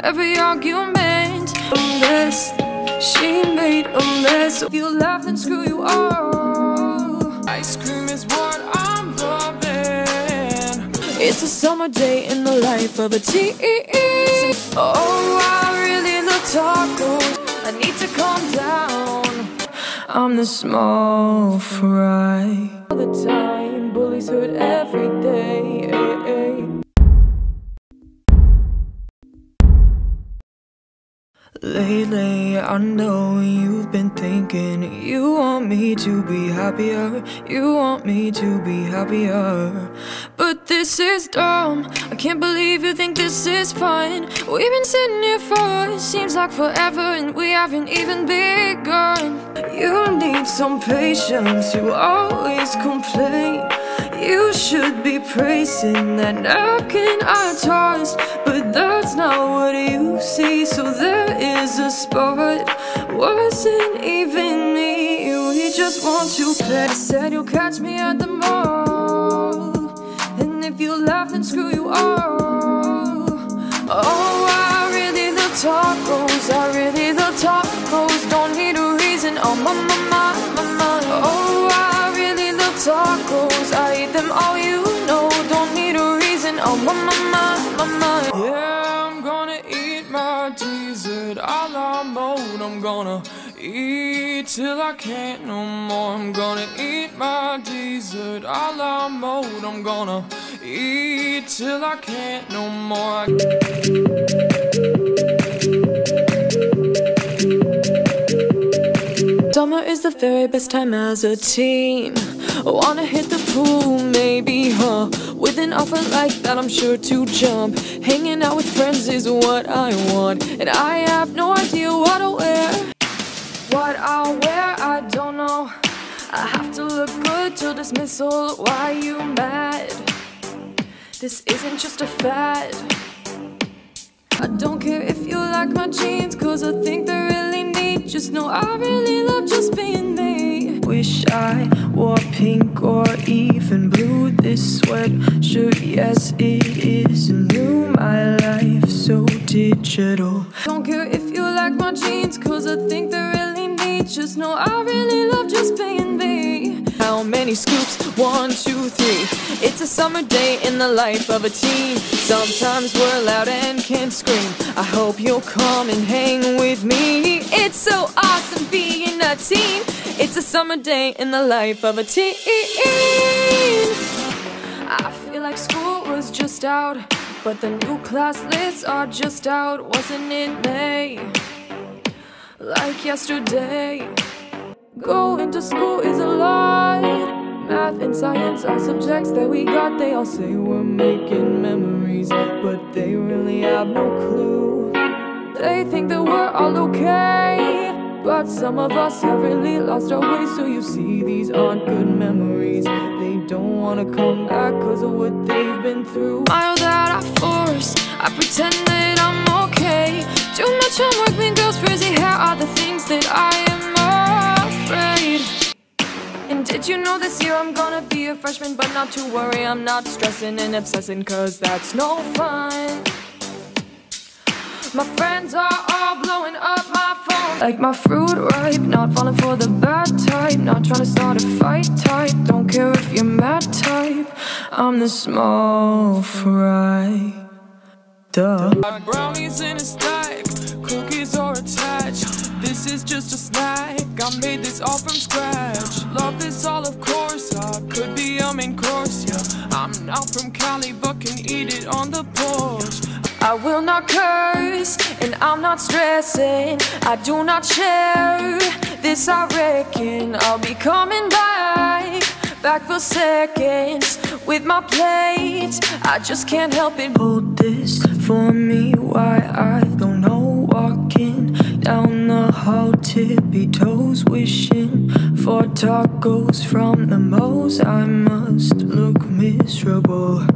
Every argument, a mess. She made a mess. If you laugh, then screw you all. Ice cream is what I'm loving. It's a summer day in the life of a teen. Oh, I really love tacos. I need to calm down. I'm the small fry. All the time, bullies hurt every day. Lately, I know you've been thinking you want me to be happier. You want me to be happier. But this is dumb. I can't believe you think this is fun. We've been sitting here for It seems like forever, and we haven't even begun. You need some patience. You always complain. You should be praising that napkin I tossed, but that's not what you see. So there is a spot, wasn't even me. We just want to play. Said you'll catch me at the mall, and if you laugh, then screw you all. Oh, I really love tacos. I really love tacos. Don't need a reason. Oh, my, my, till I can't no more. I'm gonna eat my dessert a la mode. I'm gonna eat till I can't no more. Summer is the very best time as a teen. I wanna hit the pool, maybe, huh? With an offer like that, I'm sure to jump. Hanging out with friends is what I want, and I have no idea what I'll wear. What I'll wear, I don't know. I have to look good till dismissal. Why you mad? This isn't just a fad. I don't care if you like my jeans, cause I think they're really neat. Just know I really love just being me. Wish I wore pink or even blue. This sweatshirt, yes, it is new. My life so digital. Don't care if Just know I really love just being me. How many scoops? One, two, three. It's a summer day in the life of a teen. Sometimes we're loud and can't scream. I hope you'll come and hang with me. It's so awesome being a teen. It's a summer day in the life of a teen. I feel like school was just out, but the new class lists are just out. Wasn't it May? Like yesterday. Going to school is a lot. Math and science are subjects that we got. They all say we're making memories, but they really have no clue. They think that we're all okay. But some of us have really lost our way. So you see, these aren't good memories. They don't wanna come back cause of what they've been through. Smile that I force, I pretend that. Too much girls, frizzy hair are the things that I am afraid. And did you know this year I'm gonna be a freshman? But not to worry, I'm not stressing and obsessing, cause that's no fun. My friends are all blowing up my phone. Like my fruit ripe, not falling for the bad type. Not trying to start a fight type. Don't care if you're mad type. I'm the small fry. Duh. Brownies in a stack. This is just a snack. I made this all from scratch. Love this all, of course. I could be a main course, yeah. I'm not from Cali, but can eat it on the porch. I will not curse, and I'm not stressing. I do not share this, I reckon. I'll be coming back, back for seconds with my plate. I just can't help it. Hold this for me, why I don't know. Walking down hall, tippy toes, wishing for tacos from the most. I must look miserable.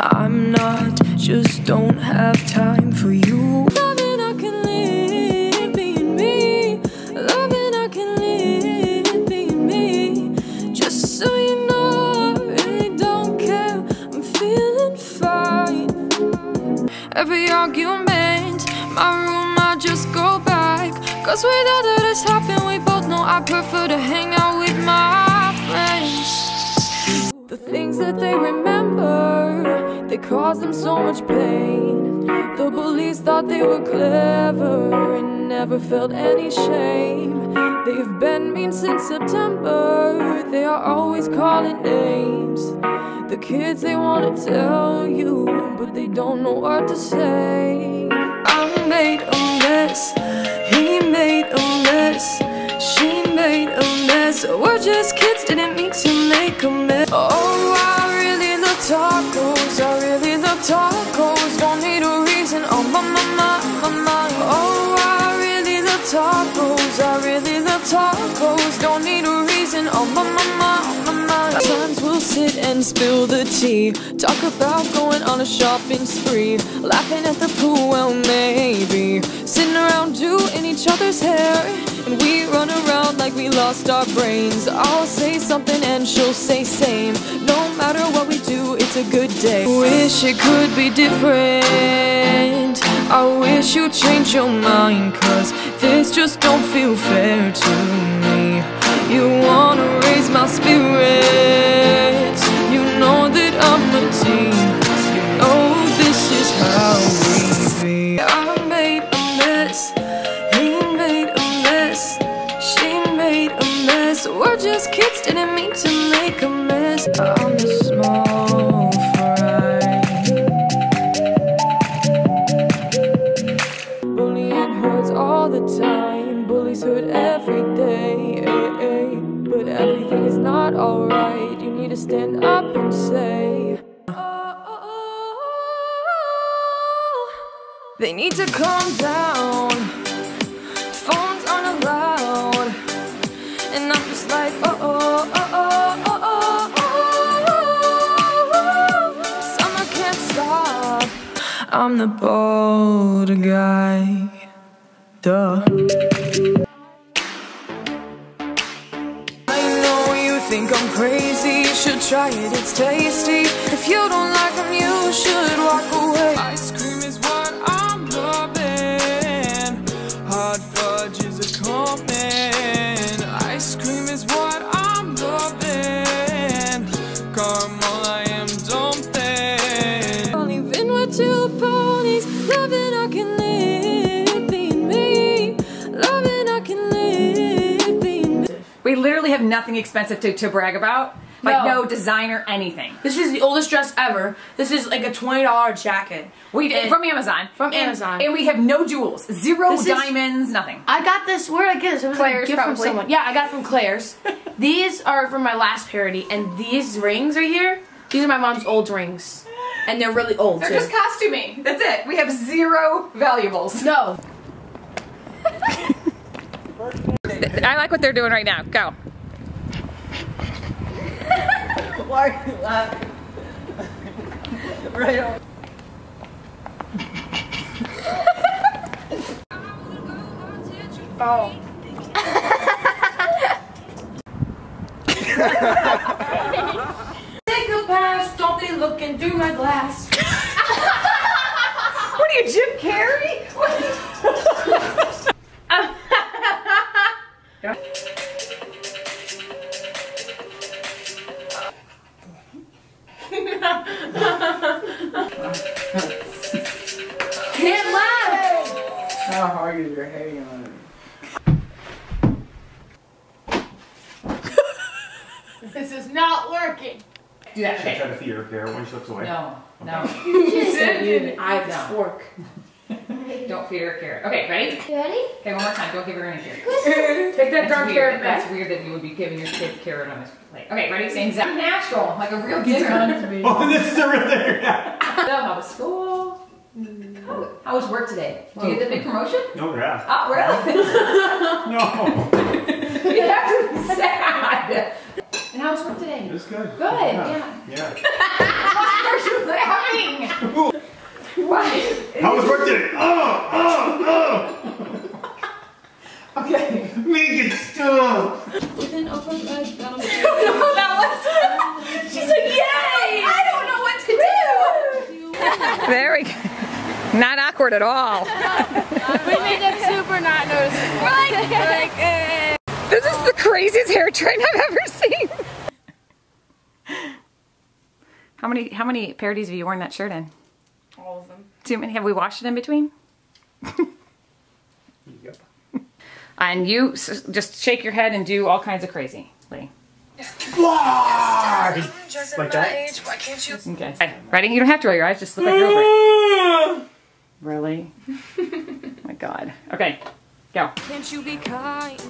I'm not, just don't have time for you. Loving I can live being me. Loving I can live being me. Just so you know, I really don't care. I'm feeling fine. every argument. My room, Cause with all that has happened, we both know I prefer to hang out with my friends. The things that they remember, they cause them so much pain. The bullies thought they were clever and never felt any shame. They've been mean since September, they are always calling names. The kids, they wanna tell you, but they don't know what to say. I made a mess, made a mess, she made a mess. We're just kids, didn't mean to make a mess. Oh, I really love tacos, I really love tacos. Tacos, I really love tacos. Don't need a reason, oh my, my, my, my, my. Times we'll sit and spill the tea, talk about going on a shopping spree, laughing at the pool, well maybe sitting around doing each other's hair, and we run around like we lost our brains. I'll say something and she'll say same. No matter what we do, it's a good day. Wish it could be different. I wish you'd change your mind, cause this just don't feel fair to me. You wanna raise my spirits. You know that I'm a teen. You know this is how we be. I made a mess. He made a mess. She made a mess. We're just kids, didn't mean to make a mess. I'm small alright. You need to stand up and say. They need to calm down. Phones aren't allowed. And I'm just like, oh oh, oh oh, oh oh, oh oh. Summer can't stop. I'm the bold guy. Duh. Think I'm crazy. You should try it, it's tasty. If you don't like them, you should walk away. Ice cream is what I'm loving. Hot fudge is a coming. Ice cream is what I'm loving. Caramel, I am dumping. Only been with two ponies. Loving, I can literally have nothing expensive to, to brag about. Like No. no designer anything. This is the oldest dress ever. This is like a twenty dollar jacket. We And- from Amazon. From And- Amazon. And we have no jewels. Zero This is- diamonds, nothing. I got this. Where did I get this? It was like a Claire's, gift from probably. someone. Yeah, I got it from Claire's. these are from my last parody, and these rings right here. These are my mom's old rings, and they're really old They're too. just costuming. That's it. We have zero valuables. no, I like what they're doing right now. Go. Why are you laughing? right on. oh. This is not working. Do that. Try Okay. to feed her care when she looks away. No, no. I have a fork. Don't feed her a carrot. Okay, ready? You ready? Okay, one more time. Don't give her any carrot. Take that That's darn weird. carrot That's weird that you would be giving your kid carrot on his plate. Okay, ready? Same exact natural, like a real kid. Oh, this is a real thing. So, how was school? How, how was work today? Did you get the big promotion? No, yeah. Oh, really? No. you have to be sad. And how was work today? It's good. Good, yeah. Yeah. Why are you laughing? Why? How was work today? Oh, uh, oh, uh, oh. Uh. Okay. oh. Make it stop. With an open leg down the No, that was. She's like, yay! I don't know what to do. Very good. Not awkward at all. We made it super not noticeable. We're like, we're like eh. This is the craziest hair train I've ever seen. How many how many parodies have you worn that shirt in? All of them. Too many. Have we washed it in between? Yep. And you s- just shake your head and do all kinds of crazy. Lee. Why? Like that? Okay. okay. Ready? You don't have to roll your eyes. Just look like you're over it. Really? my God. Okay. Go. Can't you be kind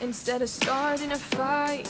instead of starting a fight?